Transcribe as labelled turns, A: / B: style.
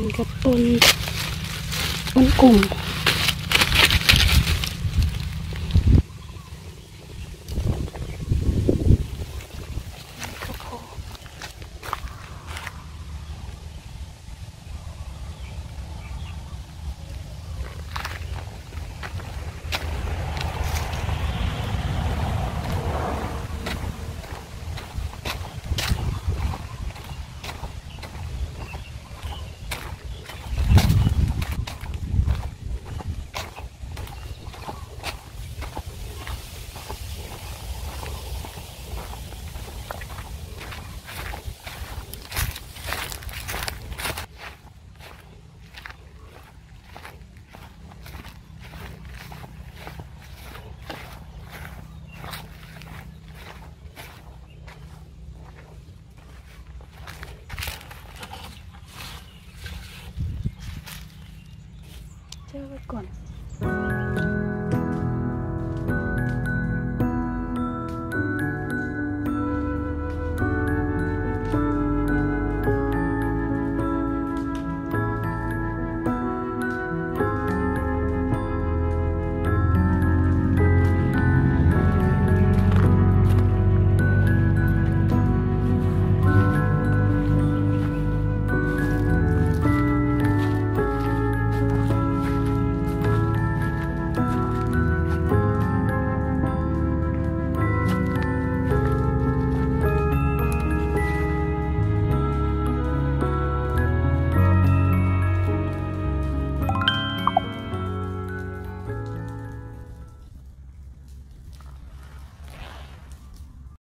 A: กินกับปนปนกลุ่ม Gone.